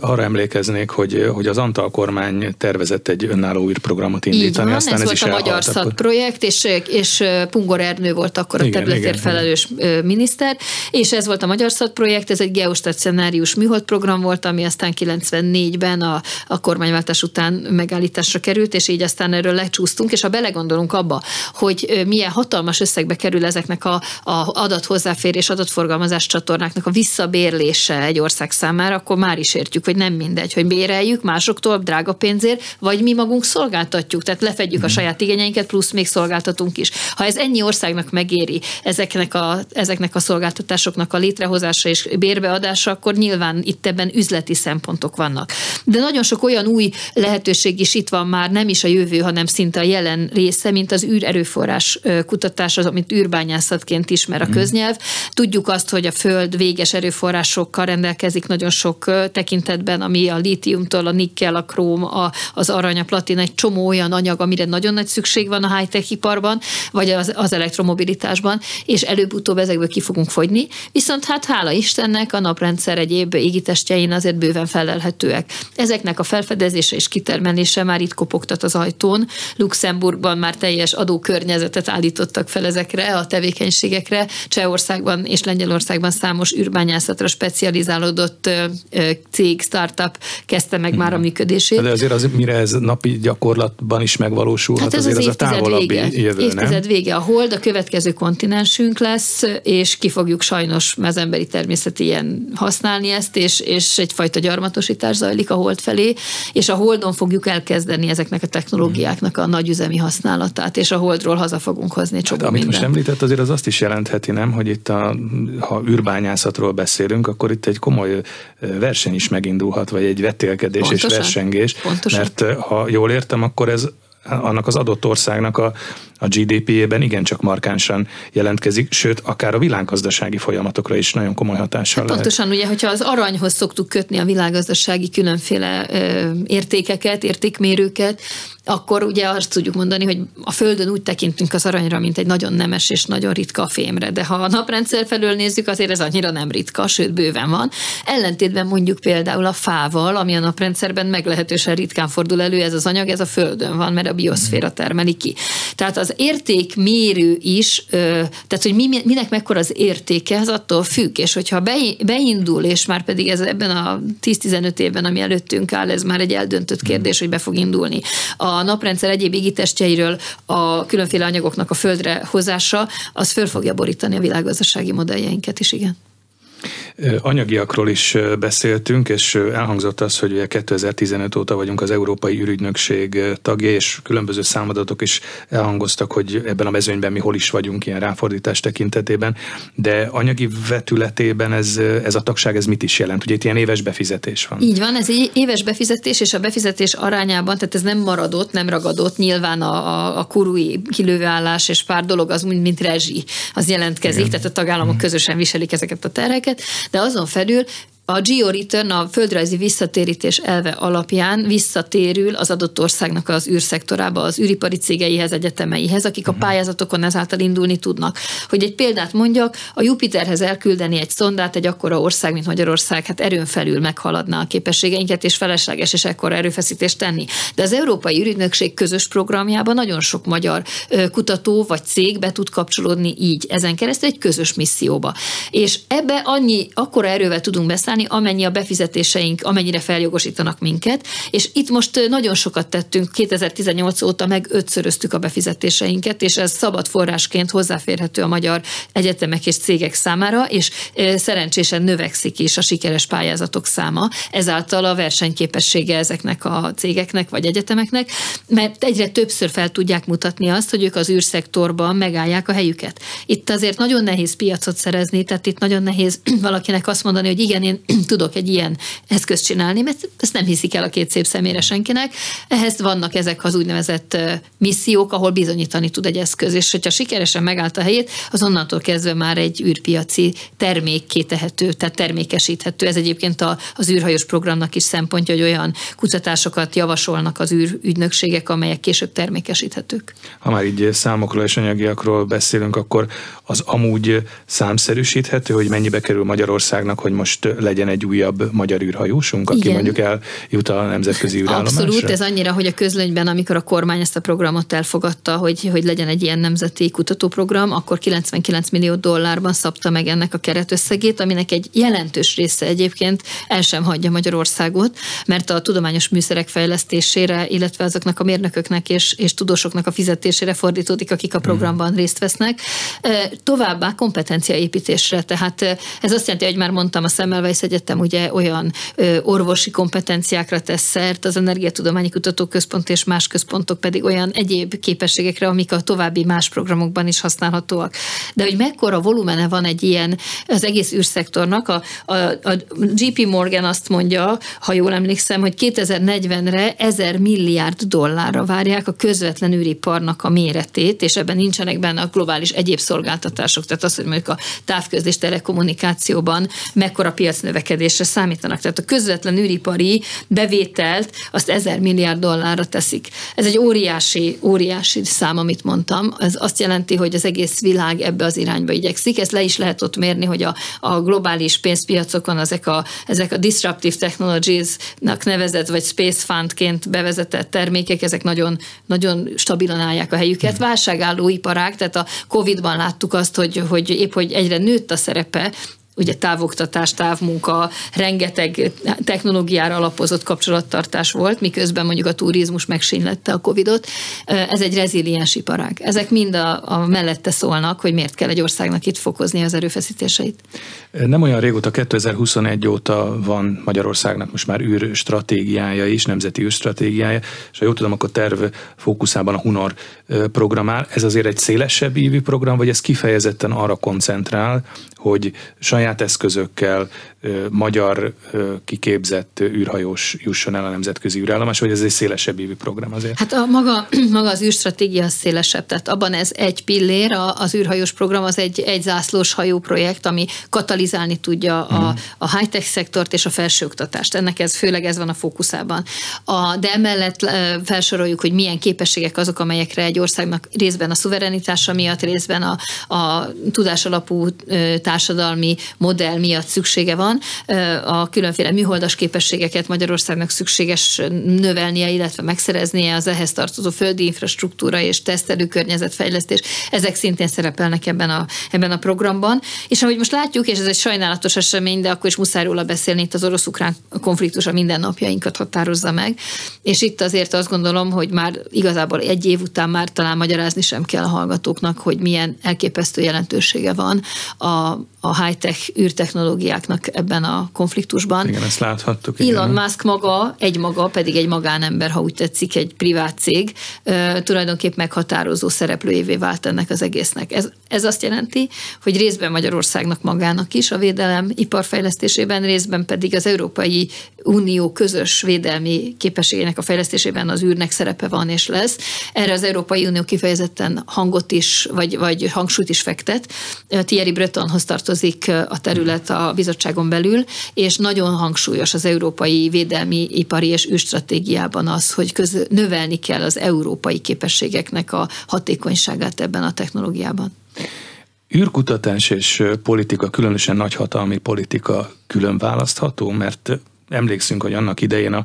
arra emlékeznék, hogy, hogy az Antal kormány tervezett egy önálló űrprogramot indítani. Így van, aztán ez, ez volt is a Magyar Szat projekt, és, és Pungor Ernő volt akkor a területért felelős igen. miniszter, és ez volt a Magyar Szat projekt, ez egy geostacionárius műhold program volt, ami aztán 94-ben a, a kormányváltás után megállításra került, és így aztán erről lecsúsztunk, és ha belegondolunk abba, hogy milyen hatalmas összegbe kerül ezeknek a, a adathozzáférés, adatforgalmazás csatornáknak a visszabérlése egy ország számára, akkor már is értjük, hogy nem mindegy, hogy béreljük másoktól drága pénzért, vagy mi magunk szolgáltatjuk, tehát lefedjük a mhm. saját igényeinket, plusz még szolgáltatunk is. Ha ez ennyi országnak megéri ezeknek a, ezeknek a szolgáltatásoknak a létrehozása és bérbeadása, akkor nyilván itt ebben üzleti szempontok vannak. De nagyon sok olyan új lehetőség is itt van már, nem is a jövő, hanem szinte a jelen része, mint az űrerőforrás kutatás, az, amit űrbányászatként ismer a mhm. köznyelv. Tudjuk azt, hogy a Föld véges erőforrásokkal rendelkezik nagyon sok tekintetben, ami a lítiumtól, a nikkel, a króm, a, az arany, a platina, egy csomó olyan anyag, amire nagyon nagy szükség van a high-tech iparban, vagy az, az elektromobilitás mobilitásban, és előbb-utóbb ezekből ki fogunk fogyni. Viszont hát hála Istennek a naprendszer egyéb égitestjein azért bőven felelhetőek. Ezeknek a felfedezése és kitermelése már itt kopogtat az ajtón. Luxemburgban már teljes adókörnyezetet állítottak fel ezekre a tevékenységekre. Csehországban és Lengyelországban számos űrbányászatra specializálódott cég, startup kezdte meg már a mhm. működését. De azért az, mire ez napi gyakorlatban is megvalósulhat, hát ez azért az, az a távolabbi vége. jövő, évtized nem? vége. A hold, a következő kontinensünk lesz, és ki fogjuk sajnos, az emberi természet ilyen használni ezt, és, és egyfajta gyarmatosítás zajlik a hold felé, és a holdon fogjuk elkezdeni ezeknek a technológiáknak a nagyüzemi használatát, és a holdról haza fogunk hozni egy csomó hát, Amit most említett, azért az azt is jelentheti, nem, hogy itt a, ha űrbányászatról beszélünk, akkor itt egy komoly verseny is megindulhat, vagy egy vetélkedés Pontosan. és versengés, Pontosan. mert ha jól értem, akkor ez annak az adott országnak a, a GDP-ében igencsak markánsan jelentkezik, sőt, akár a világgazdasági folyamatokra is nagyon komoly hatással hát Pontosan, ugye, hogyha az aranyhoz szoktuk kötni a világgazdasági különféle ö, értékeket, értékmérőket, akkor ugye azt tudjuk mondani, hogy a Földön úgy tekintünk az aranyra, mint egy nagyon nemes és nagyon ritka fémre, de ha a naprendszer felől nézzük, azért ez annyira nem ritka, sőt bőven van. Ellentétben mondjuk például a fával, ami a naprendszerben meglehetősen ritkán fordul elő, ez az anyag, ez a Földön van, mert a bioszféra termeli ki. Tehát az értékmérő is, tehát hogy minek mekkora az értéke, az attól függ, és hogyha beindul, és már pedig ez ebben a 10-15 évben, ami előttünk áll, ez már egy eldöntött kérdés, hogy be fog indulni. A naprendszer egyéb égitestjeiről a különféle anyagoknak a földre hozása, az föl fogja borítani a világgazdasági modelljeinket is, igen. Anyagiakról is beszéltünk, és elhangzott az, hogy 2015 óta vagyunk az Európai Ürügynökség tagja, és különböző számadatok is elhangoztak, hogy ebben a mezőnyben mi hol is vagyunk ilyen ráfordítás tekintetében, de anyagi vetületében ez, ez a tagság ez mit is jelent? Ugye itt ilyen éves befizetés van. Így van, ez egy éves befizetés, és a befizetés arányában, tehát ez nem maradott, nem ragadott, nyilván a, a, a kurui kilővállás és pár dolog az mint, mint rezsi, az jelentkezik, Igen. tehát a tagállamok közösen viselik ezeket a terheket, de azon felül a Return a földrajzi visszatérítés elve alapján visszatérül az adott országnak az űrszektorába, az űripari cégeihez, egyetemeihez, akik a mhm. pályázatokon ezáltal indulni tudnak. Hogy egy példát mondjak, a Jupiterhez elküldeni egy szondát egy akkora ország, mint Magyarország, hát erőn felül meghaladná a képességeinket, és felesleges és ekkora erőfeszítést tenni. De az Európai űrügynökség közös programjában nagyon sok magyar kutató vagy cég be tud kapcsolódni így ezen keresztül egy közös misszióba. És ebbe annyi, akkora erővel tudunk beszállni, használni, amennyi a befizetéseink, amennyire feljogosítanak minket, és itt most nagyon sokat tettünk, 2018 óta meg ötszöröztük a befizetéseinket, és ez szabad forrásként hozzáférhető a magyar egyetemek és cégek számára, és szerencsésen növekszik is a sikeres pályázatok száma, ezáltal a versenyképessége ezeknek a cégeknek vagy egyetemeknek, mert egyre többször fel tudják mutatni azt, hogy ők az űrszektorban megállják a helyüket. Itt azért nagyon nehéz piacot szerezni, tehát itt nagyon nehéz [CLEARS THROAT] valakinek azt mondani, hogy igen, én [CLEARS THROAT] tudok egy ilyen eszközt csinálni, mert ezt nem hiszik el a két szép szemére senkinek. Ehhez vannak ezek az úgynevezett missziók, ahol bizonyítani tud egy eszköz, és hogyha sikeresen megállt a helyét, az onnantól kezdve már egy űrpiaci termékké tehető, tehát termékesíthető. Ez egyébként az űrhajós programnak is szempontja, hogy olyan kutatásokat javasolnak az űrügynökségek, amelyek később termékesíthetők. Ha már így számokról és anyagiakról beszélünk, akkor az amúgy számszerűsíthető, hogy mennyibe kerül Magyarországnak, hogy most legyen egy újabb magyar űrhajósunk, aki Igen. mondjuk eljut a nemzetközi űrállomásra? Abszolút, ez annyira, hogy a közlönyben, amikor a kormány ezt a programot elfogadta, hogy, hogy legyen egy ilyen nemzeti kutatóprogram, akkor 99 millió dollárban szabta meg ennek a keretösszegét, aminek egy jelentős része egyébként el sem hagyja Magyarországot, mert a tudományos műszerek fejlesztésére, illetve azoknak a mérnököknek és, és tudósoknak a fizetésére fordítódik, akik a mhm. programban részt vesznek. Továbbá kompetenciaépítésre, tehát ez azt jelenti, hogy már mondtam, a Semmelweis Egyetem ugye olyan orvosi kompetenciákra tesz szert, az Energiatudományi Kutatóközpont és más központok pedig olyan egyéb képességekre, amik a további más programokban is használhatóak. De hogy mekkora volumene van egy ilyen az egész űrszektornak, a, a, a JP Morgan azt mondja, ha jól emlékszem, hogy 2040-re 1000 milliárd dollárra várják a közvetlen űriparnak a méretét, és ebben nincsenek benne a globális egyéb szolgáltatások, tehát az, hogy mondjuk a távközlés telekommunikációban mekkora piacnövekedésre számítanak. Tehát a közvetlen űripari bevételt azt ezer milliárd dollárra teszik. Ez egy óriási, óriási szám, amit mondtam. Ez azt jelenti, hogy az egész világ ebbe az irányba igyekszik. Ezt le is lehet ott mérni, hogy a, a globális pénzpiacokon ezek a, ezek a disruptive technologies-nak nevezett, vagy space fundként bevezetett termékek, ezek nagyon, nagyon stabilan állják a helyüket. Válságálló iparák, tehát a Covid-ban láttuk azt, hogy, hogy épp hogy egyre nőtt a szerepe ugye távoktatás, távmunka, rengeteg technológiára alapozott kapcsolattartás volt, miközben mondjuk a turizmus megsínlette a Covidot. Ez egy reziliens iparág. Ezek mind a, a mellette szólnak, hogy miért kell egy országnak itt fokozni az erőfeszítéseit. Nem olyan régóta, 2021 óta van Magyarországnak most már űrstratégiája is, nemzeti űrstratégiája, és ha jól tudom, akkor terv fókuszában a Hunor program áll. Ez azért egy szélesebb ívű program, vagy ez kifejezetten arra koncentrál, hogy saját eszközökkel magyar kiképzett űrhajós jusson el a nemzetközi űrállomás, vagy ez egy szélesebb évű program azért? Hát a maga, [CLEARS THROAT] maga az űrstratégia az szélesebb, tehát abban ez egy pillér, az űrhajós program az egy, egy zászlós hajó projekt, ami katalizálni tudja a, mhm. a high-tech szektort és a felsőoktatást. Ennek ez főleg ez van a fókuszában. A, de emellett felsoroljuk, hogy milyen képességek azok, amelyekre egy országnak részben a szuverenitása miatt, részben a, a tudásalapú társadalmi modell miatt szüksége van. A különféle műholdas képességeket Magyarországnak szükséges növelnie, illetve megszereznie az ehhez tartozó földi infrastruktúra és tesztelő környezetfejlesztés. Ezek szintén szerepelnek ebben a, ebben a programban. És ahogy most látjuk, és ez egy sajnálatos esemény, de akkor is muszáj róla beszélni, itt az orosz-ukrán konfliktus a mindennapjainkat határozza meg. És itt azért azt gondolom, hogy már igazából egy év után már talán magyarázni sem kell a hallgatóknak, hogy milyen elképesztő jelentősége van a, um, a high-tech űrtechnológiáknak ebben a konfliktusban. Igen, ezt láthattuk. Elon igen. Musk maga, egy maga, pedig egy magánember, ha úgy tetszik, egy privát cég, tulajdonképp meghatározó szereplőjévé vált ennek az egésznek. Ez, ez azt jelenti, hogy részben Magyarországnak magának is a védelem iparfejlesztésében, részben pedig az Európai Unió közös védelmi képességének a fejlesztésében az űrnek szerepe van és lesz. Erre az Európai Unió kifejezetten hangot is, vagy, vagy hangsúlyt is fektet. Thierry Bretonhoz tartozik a terület a bizottságon belül, és nagyon hangsúlyos az európai védelmi, ipari és űrstratégiában az, hogy köz, növelni kell az európai képességeknek a hatékonyságát ebben a technológiában. űrkutatás és politika, különösen nagyhatalmi politika külön választható, mert emlékszünk, hogy annak idején a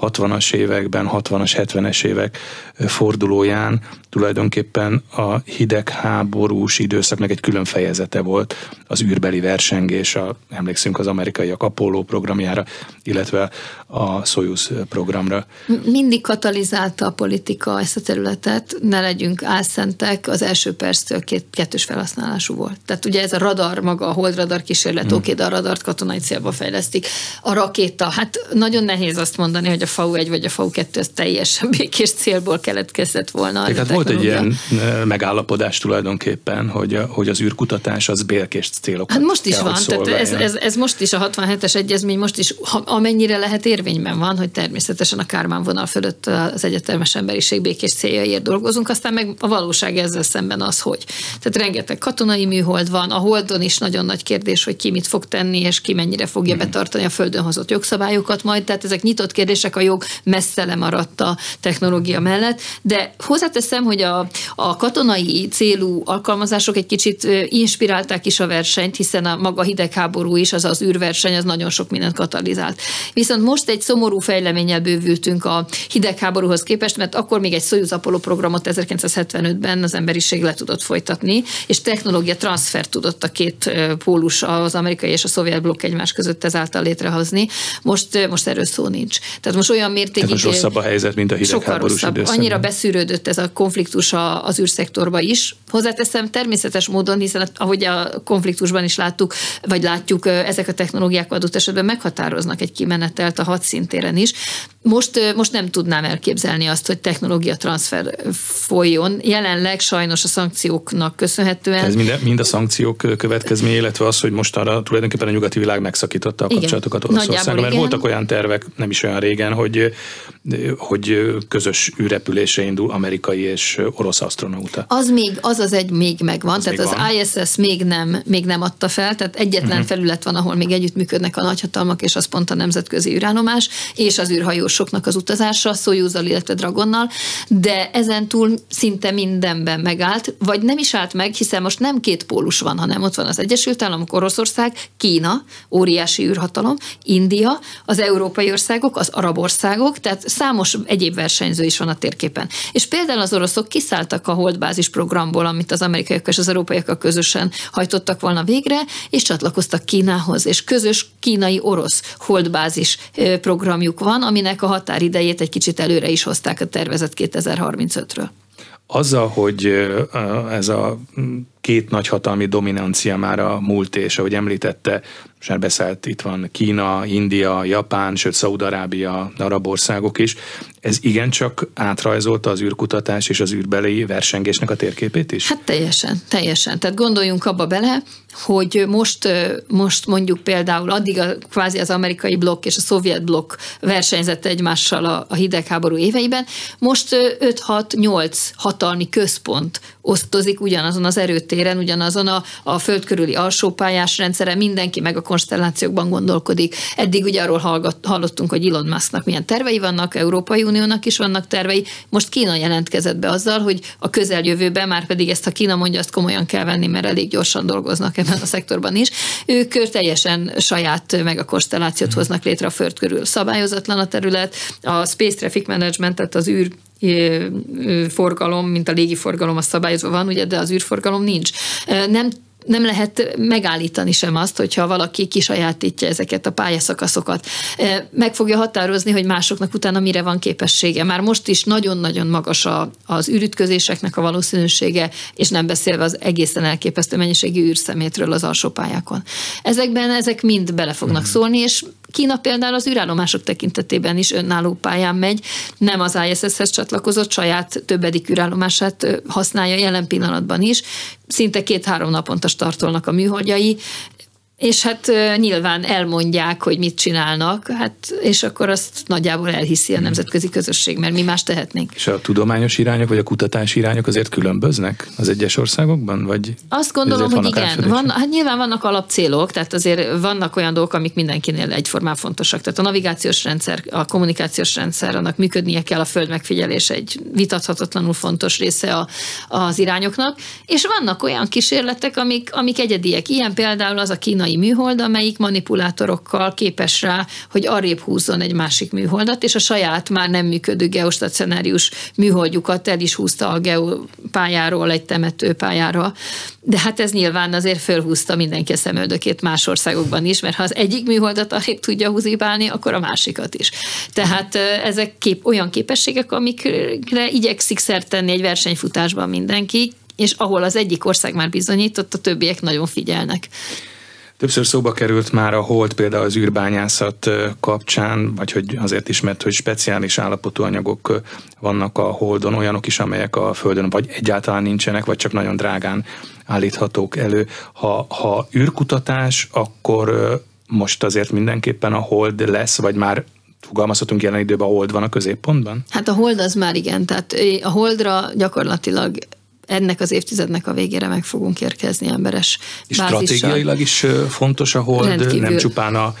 60-as években, 60-as, 70-es évek fordulóján tulajdonképpen a hidegháborús időszaknak egy külön fejezete volt az űrbeli versengés, a, emlékszünk az amerikaiak Apollo programjára, illetve a Soyuz programra. Mindig katalizálta a politika ezt a területet, ne legyünk álszentek, az első perctől két, kettős felhasználású volt. Tehát ugye ez a radar, maga a holdradar kísérlet, hmm. oké, de a radart katonai célba fejlesztik. A rakéta, hát nagyon nehéz azt mondani, hogy a FAU-1 vagy a FAU-2 ez teljesen békés célból keletkezett volna. Tehát volt egy ilyen megállapodás tulajdonképpen, hogy, hogy az űrkutatás az békés célok. Hát most is van, tehát ez, ez, ez, most is a 67-es egyezmény most is, ha, amennyire lehet érvényben van, hogy természetesen a Kármán vonal fölött az egyetemes emberiség békés céljaiért dolgozunk, aztán meg a valóság ezzel szemben az, hogy. Tehát rengeteg katonai műhold van, a holdon is nagyon nagy kérdés, hogy ki mit fog tenni, és ki mennyire fogja hmm. betartani a földön hozott jogszabályokat majd, tehát ezek nyitott kérdések, a jog messze lemaradt a technológia mellett, de hozzáteszem, hogy a, a katonai célú alkalmazások egy kicsit inspirálták is a versenyt, hiszen a maga hidegháború is, az az űrverseny, az nagyon sok mindent katalizált. Viszont most egy szomorú fejleménnyel bővültünk a hidegháborúhoz képest, mert akkor még egy Soyuz Apollo programot 1975-ben az emberiség le tudott folytatni, és technológia transfer tudott a két pólus, az amerikai és a szovjet blokk egymás között ezáltal létrehozni. Most, most erről szó nincs. Tehát most olyan mértékig... Tehát rosszabb a helyzet, mint a hidegháborús időszak. Annyira beszűrődött ez a konfliktus az űrszektorba is. Hozzáteszem természetes módon, hiszen ahogy a konfliktusban is láttuk, vagy látjuk, ezek a technológiák adott esetben meghatároznak egy kimenetelt a hadszintéren is. Most, most nem tudnám elképzelni azt, hogy technológia transfer folyjon. Jelenleg sajnos a szankcióknak köszönhetően. Ez mind, mind a szankciók következménye, illetve az, hogy most arra tulajdonképpen a nyugati világ megszakította a kapcsolatokat Oroszországgal, mert igen. voltak olyan tervek, nem is olyan régen, hogy, hogy közös űrrepülése indul amerikai és orosz astronauta. Az még, az az egy még megvan, az tehát még az van. ISS még nem, még nem adta fel, tehát egyetlen uh-huh. felület van, ahol még együttműködnek a nagyhatalmak, és az pont a nemzetközi űrállomás, és az űrhajósoknak az utazása, Szójúzzal, illetve Dragonnal, de ezen túl szinte mindenben megállt, vagy nem is állt meg, hiszen most nem két pólus van, hanem ott van az Egyesült Államok, Oroszország, Kína, óriási űrhatalom, India, az európai országok, az arab országok, tehát számos egyéb versenyző is van a térképen. És például az oroszok kiszálltak a holdbázis programból, amit az amerikaiak és az európaiak közösen hajtottak volna végre, és csatlakoztak Kínához, és közös kínai-orosz holdbázis programjuk van, aminek a határidejét egy kicsit előre is hozták a tervezet 2035-ről. Azzal, hogy ez a két nagyhatalmi dominancia már a múlt, és ahogy említette, most már beszélt, itt van Kína, India, Japán, sőt Szaudarábia, arab országok is. Ez igencsak átrajzolta az űrkutatás és az űrbeli versengésnek a térképét is? Hát teljesen, teljesen. Tehát gondoljunk abba bele, hogy most, most mondjuk például addig a, kvázi az amerikai blokk és a szovjet blokk versenyzett egymással a, a hidegháború éveiben, most 5-6-8 hatalmi központ osztozik ugyanazon az erőtéren, ugyanazon a, a föld körüli alsópályás rendszere, mindenki meg a konstellációkban gondolkodik. Eddig ugye arról hallgat, hallottunk, hogy Elon Musknak milyen tervei vannak, Európai Uniónak is vannak tervei. Most Kína jelentkezett be azzal, hogy a közeljövőben, már pedig ezt a Kína mondja, azt komolyan kell venni, mert elég gyorsan dolgoznak ebben a szektorban is. Ők teljesen saját meg a konstellációt hoznak létre a föld körül. Szabályozatlan a terület, a Space Traffic Management, tehát az űr forgalom, mint a légiforgalom, a szabályozva van, ugye, de az űrforgalom nincs. Nem nem lehet megállítani sem azt, hogyha valaki kisajátítja ezeket a pályaszakaszokat. Meg fogja határozni, hogy másoknak utána mire van képessége. Már most is nagyon-nagyon magas az űrütközéseknek a valószínűsége, és nem beszélve az egészen elképesztő mennyiségű űrszemétről az alsó pályákon. Ezekben ezek mind bele fognak hmm. szólni, és Kína például az űrállomások tekintetében is önálló pályán megy, nem az ISS-hez csatlakozott, saját többedik űrállomását használja jelen pillanatban is, szinte két-három naponta startolnak a műholdjai, és hát nyilván elmondják, hogy mit csinálnak, hát, és akkor azt nagyjából elhiszi a nemzetközi közösség, mert mi más tehetnénk. És a tudományos irányok, vagy a kutatási irányok azért különböznek az egyes országokban? Vagy azt gondolom, hogy igen. Van, hát nyilván vannak alapcélok, tehát azért vannak olyan dolgok, amik mindenkinél egyformán fontosak. Tehát a navigációs rendszer, a kommunikációs rendszer, annak működnie kell, a föld megfigyelés egy vitathatatlanul fontos része a, az irányoknak, és vannak olyan kísérletek, amik, amik egyediek. Ilyen például az a kínai kínai műhold, amelyik manipulátorokkal képes rá, hogy arrébb húzzon egy másik műholdat, és a saját már nem működő geostacionárius műholdjukat el is húzta a geopályáról egy temetőpályára. De hát ez nyilván azért fölhúzta mindenki a szemöldökét más országokban is, mert ha az egyik műholdat arrébb tudja húzibálni, akkor a másikat is. Tehát ezek kép, olyan képességek, amikre igyekszik szert tenni egy versenyfutásban mindenki, és ahol az egyik ország már bizonyított, a többiek nagyon figyelnek. Többször szóba került már a hold például az űrbányászat kapcsán, vagy hogy azért ismert, hogy speciális állapotú anyagok vannak a holdon, olyanok is, amelyek a Földön vagy egyáltalán nincsenek, vagy csak nagyon drágán állíthatók elő. Ha, ha űrkutatás, akkor most azért mindenképpen a hold lesz, vagy már fogalmazhatunk jelen időben, a hold van a középpontban? Hát a hold az már igen, tehát a holdra gyakorlatilag ennek az évtizednek a végére meg fogunk érkezni emberes És stratégiailag is fontos a hold, Rendkívül. nem csupán a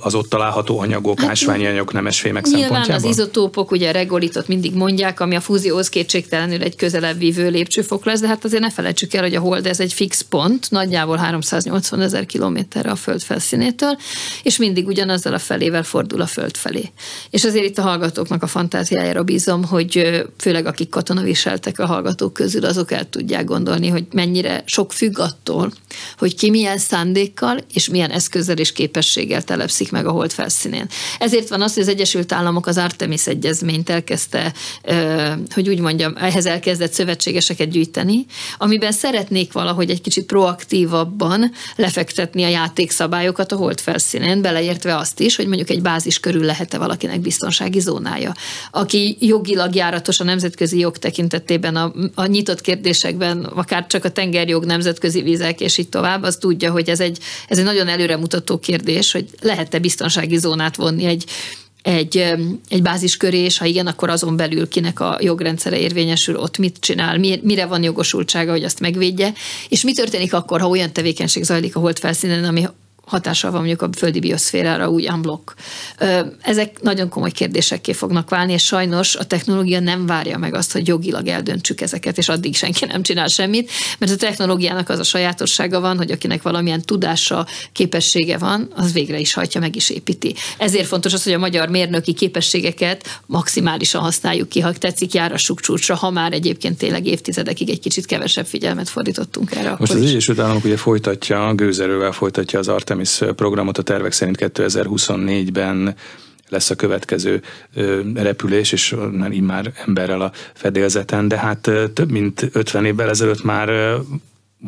az ott található anyagok, hát, ásványi anyagok, nemesfémek nyilván szempontjából? az izotópok, ugye regolitot mindig mondják, ami a fúzióhoz kétségtelenül egy közelebb vívő lépcsőfok lesz, de hát azért ne felejtsük el, hogy a hold ez egy fix pont, nagyjából 380 ezer kilométerre a föld felszínétől, és mindig ugyanazzal a felével fordul a föld felé. És azért itt a hallgatóknak a fantáziájára bízom, hogy főleg akik katonaviseltek a hallgatók közül, azok el tudják gondolni, hogy mennyire sok függ attól, hogy ki milyen szándékkal és milyen eszközzel és képességgel telepszik meg a hold felszínén. Ezért van az, hogy az Egyesült Államok az Artemis egyezményt elkezdte, hogy úgy mondjam, ehhez elkezdett szövetségeseket gyűjteni, amiben szeretnék valahogy egy kicsit proaktívabban lefektetni a játékszabályokat a hold felszínén, beleértve azt is, hogy mondjuk egy bázis körül lehet-e valakinek biztonsági zónája. Aki jogilag járatos a nemzetközi jog tekintetében a, a nyitott kérdésekben, akár csak a tengerjog, nemzetközi vizek és így tovább, az tudja, hogy ez egy, ez egy nagyon előremutató kérdés, hogy lehet-e biztonsági zónát vonni egy, egy, egy bázis köré, és ha igen, akkor azon belül kinek a jogrendszere érvényesül, ott mit csinál, mire van jogosultsága, hogy azt megvédje, és mi történik akkor, ha olyan tevékenység zajlik a hold felszínen, ami hatással van mondjuk a földi bioszférára úgy unblock. Ezek nagyon komoly kérdésekké fognak válni, és sajnos a technológia nem várja meg azt, hogy jogilag eldöntsük ezeket, és addig senki nem csinál semmit, mert a technológiának az a sajátossága van, hogy akinek valamilyen tudása, képessége van, az végre is hajtja, meg is építi. Ezért fontos az, hogy a magyar mérnöki képességeket maximálisan használjuk ki, ha tetszik, járassuk csúcsra, ha már egyébként tényleg évtizedekig egy kicsit kevesebb figyelmet fordítottunk erre. Most az Egyesült Államok ugye folytatja, gőzerővel folytatja az Artemis Artemis programot a tervek szerint 2024-ben lesz a következő repülés, és már emberrel a fedélzeten, de hát több mint 50 évvel ezelőtt már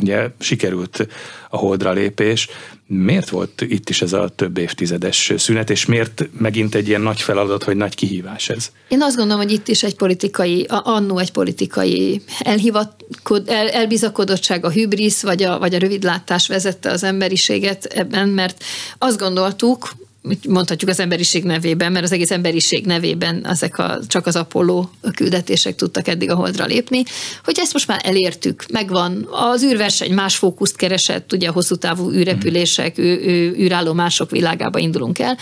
ugye sikerült a holdra lépés. Miért volt itt is ez a több évtizedes szünet, és miért megint egy ilyen nagy feladat, vagy nagy kihívás ez? Én azt gondolom, hogy itt is egy politikai, annó egy politikai elhivatkod, el, elbizakodottság, a hübrisz, vagy a, vagy a rövidlátás vezette az emberiséget ebben, mert azt gondoltuk, mondhatjuk az emberiség nevében, mert az egész emberiség nevében ezek a, csak az Apollo küldetések tudtak eddig a holdra lépni, hogy ezt most már elértük, megvan. Az űrverseny más fókuszt keresett, ugye a hosszú távú űrrepülések, űrállomások világába indulunk el.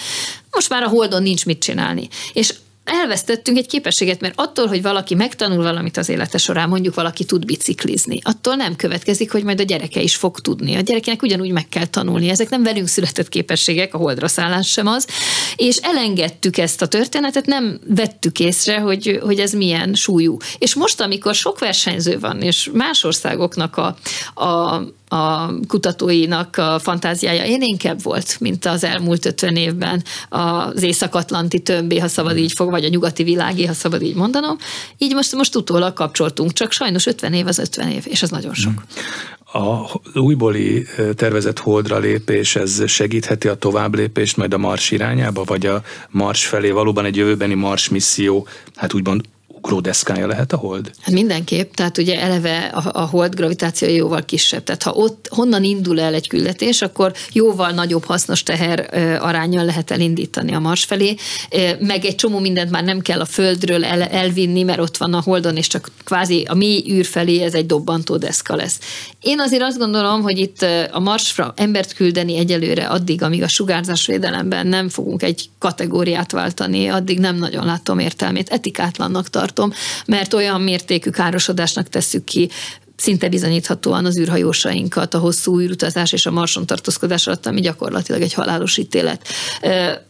Most már a holdon nincs mit csinálni. És elvesztettünk egy képességet, mert attól, hogy valaki megtanul valamit az élete során, mondjuk valaki tud biciklizni, attól nem következik, hogy majd a gyereke is fog tudni. A gyerekének ugyanúgy meg kell tanulni. Ezek nem velünk született képességek, a holdra szállás sem az. És elengedtük ezt a történetet, nem vettük észre, hogy, hogy ez milyen súlyú. És most, amikor sok versenyző van, és más országoknak a, a a kutatóinak a fantáziája élénkebb volt, mint az elmúlt 50 évben az észak-atlanti tömbé, ha szabad így fog, vagy a nyugati világi, ha szabad így mondanom. Így most, most utólag kapcsoltunk, csak sajnos 50 év az 50 év, és ez nagyon sok. A újbóli tervezett holdra lépés, ez segítheti a tovább lépést majd a Mars irányába, vagy a Mars felé valóban egy jövőbeni Mars misszió, hát úgymond ugródeszkája lehet a hold? Hát mindenképp, tehát ugye eleve a, a hold gravitációja jóval kisebb, tehát ha ott honnan indul el egy küldetés, akkor jóval nagyobb hasznos teher arányal lehet elindítani a Mars felé, meg egy csomó mindent már nem kell a Földről el, elvinni, mert ott van a holdon, és csak kvázi a mi űr felé ez egy dobbantó deszka lesz. Én azért azt gondolom, hogy itt a Marsra embert küldeni egyelőre addig, amíg a sugárzásvédelemben nem fogunk egy kategóriát váltani, addig nem nagyon látom értelmét. Etikátlannak tartom, mert olyan mértékű károsodásnak tesszük ki szinte bizonyíthatóan az űrhajósainkat a hosszú űrutazás és a marson tartózkodás alatt, ami gyakorlatilag egy halálos ítélet.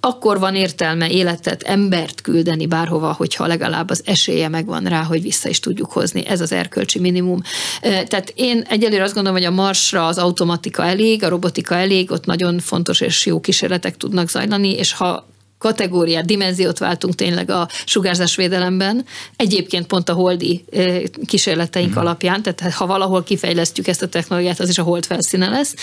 Akkor van értelme életet, embert küldeni bárhova, hogyha legalább az esélye megvan rá, hogy vissza is tudjuk hozni. Ez az erkölcsi minimum. Tehát én egyelőre azt gondolom, hogy a marsra az automatika elég, a robotika elég, ott nagyon fontos és jó kísérletek tudnak zajlani, és ha kategóriát, dimenziót váltunk tényleg a sugárzásvédelemben. Egyébként pont a holdi kísérleteink mm. alapján, tehát ha valahol kifejlesztjük ezt a technológiát, az is a hold felszíne lesz,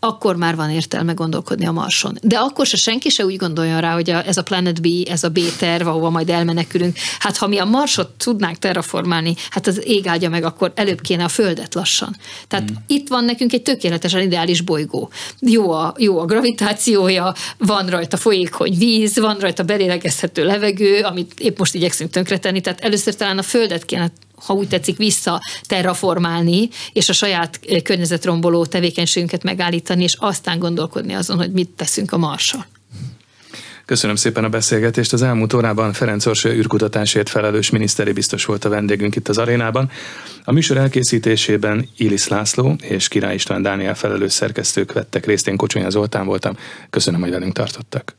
akkor már van értelme gondolkodni a Marson. De akkor se senki se úgy gondolja rá, hogy a, ez a Planet B, ez a B-terv, ahova majd elmenekülünk. Hát ha mi a Marsot tudnánk terraformálni, hát az ég áldja meg, akkor előbb kéne a Földet lassan. Tehát mm. itt van nekünk egy tökéletesen ideális bolygó. Jó a, jó a gravitációja, van rajta folyékony víz, van rajta belélegezhető levegő, amit épp most igyekszünk tönkretenni, tehát először talán a Földet kéne ha úgy tetszik, vissza terraformálni, és a saját eh, környezetromboló tevékenységünket megállítani, és aztán gondolkodni azon, hogy mit teszünk a Marson. Köszönöm szépen a beszélgetést. Az elmúlt órában Ferenc Orsolya űrkutatásért felelős miniszteri biztos volt a vendégünk itt az arénában. A műsor elkészítésében Ilis László és Király István Dániel felelős szerkesztők vettek részt. Én Kocsonya Zoltán voltam. Köszönöm, hogy velünk tartottak.